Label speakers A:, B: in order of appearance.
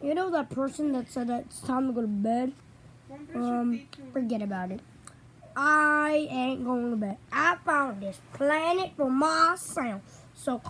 A: You know that person that said that it's time to go to bed? Um, forget about it. I ain't going to bed. I found this planet for myself. So,